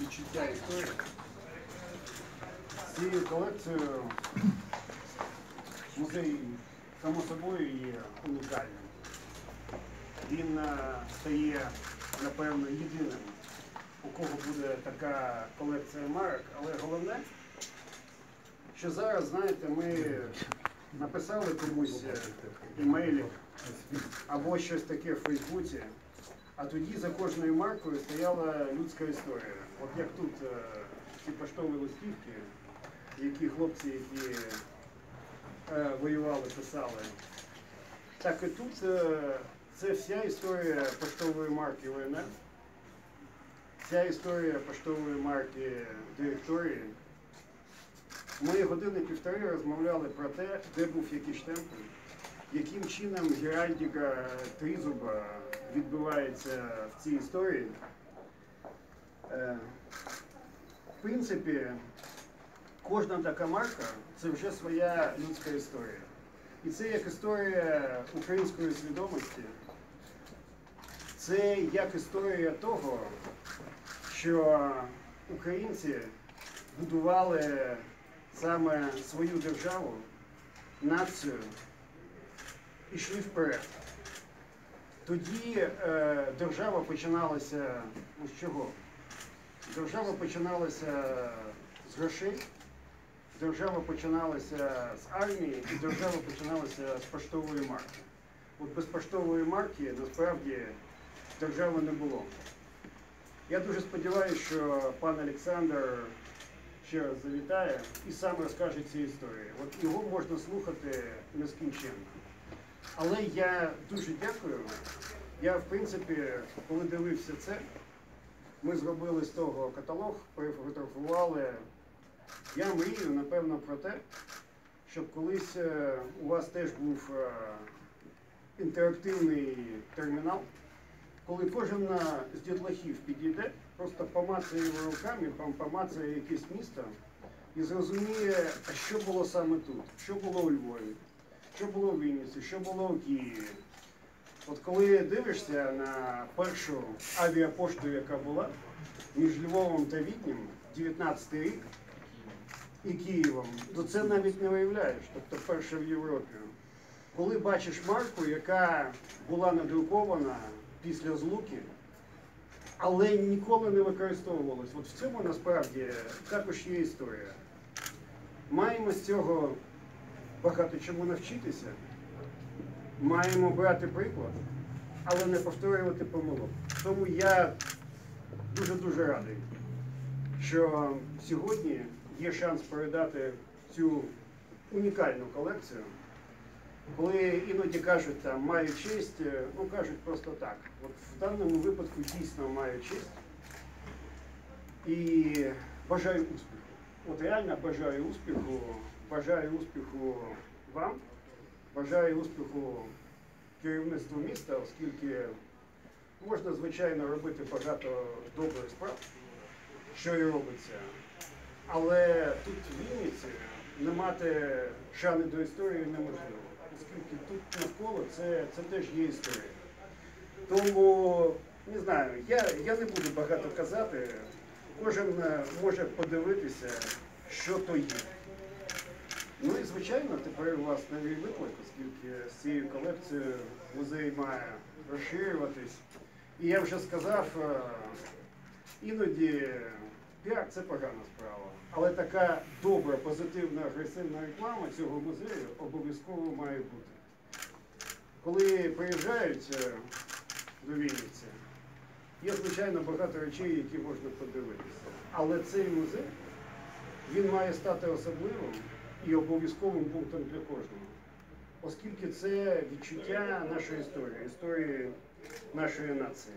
відчуття історії. Цією колекцією музей, само собою, є унікальним. Він е, стає, напевно, єдиним, у кого буде така колекція марок, але головне, що зараз, знаєте, ми написали комусь е, імейлів або щось таке в Фейсбуці, а тоді за кожною маркою стояла людська історія. От як тут е, ці поштові листівки, які хлопці, які е, воювали, писали. Так і тут е, це вся історія поштової марки УНР, вся історія поштової марки директорії. Ми години півтори розмовляли про те, де був який штемпель, яким чином Геральдіка Тризуба відбувається в цій історії. Е, В принципі, кожна така марка це вже своя людська історія. І це як історія української свідомості, це як історія того, що українці будували саме свою державу, націю йшли вперед. Тоді е, держава починалася з чого? Держава починалася з грошей, держава починалася з армії і держава починалася з поштової марки. От без поштової марки насправді держави не було. Я дуже сподіваюся, що пан Олександр ще раз завітає і сам розкаже ці історії. От його можна слухати нескінченно. Але я дуже дякую. Я, в принципі, коли дивився це, ми зробили з того каталог, перефотографували. Я мрію, напевно, про те, щоб колись е, у вас теж був е, інтерактивний термінал, коли кожен е, з дітлахів підійде, просто помацає його руками, помацає якесь місто і зрозуміє, а що було саме тут, що було у Львові, що було в Вінниці, що було у Києві. От коли дивишся на першу авіапошту, яка була між Львовом та Віднім, 19 рік і Києвом, то це навіть не виявляєш, тобто перша в Європі. Коли бачиш марку, яка була надрукована після злуки, але ніколи не використовувалась. От в цьому насправді також є історія. Маємо з цього багато чому навчитися, маємо брати приклад, але не повторювати помилок. Тому я дуже-дуже радий, що сьогодні є шанс передати цю унікальну колекцію. Коли іноді кажуть, там маю честь, е, ну кажуть просто так. От в даному випадку дійсно маю честь і бажаю успіху. От реально бажаю успіху, бажаю успіху вам, бажаю успіху керівництву міста, оскільки можна, звичайно, робити багато добрих справ, що і робиться. Але тут в Вінниці не мати шани до історії неможливо, оскільки тут навколо це, це теж є історія. Тому не знаю, я, я не буду багато казати. Кожен е, може подивитися, що то є. Ну і звичайно, тепер у вас новий виклик, оскільки з цією колекцією музей має розширюватись. І я вже сказав, е, іноді піар це погана справа. Але така добра, позитивна, агресивна реклама цього музею обов'язково має бути. Коли приїжджають е, до Вінниці, є звичайно багато речей, які можна подивитися. Але цей музей він має стати особливим і обов'язковим пунктом для кожного. Оскільки це відчуття нашої історії, історії нашої нації.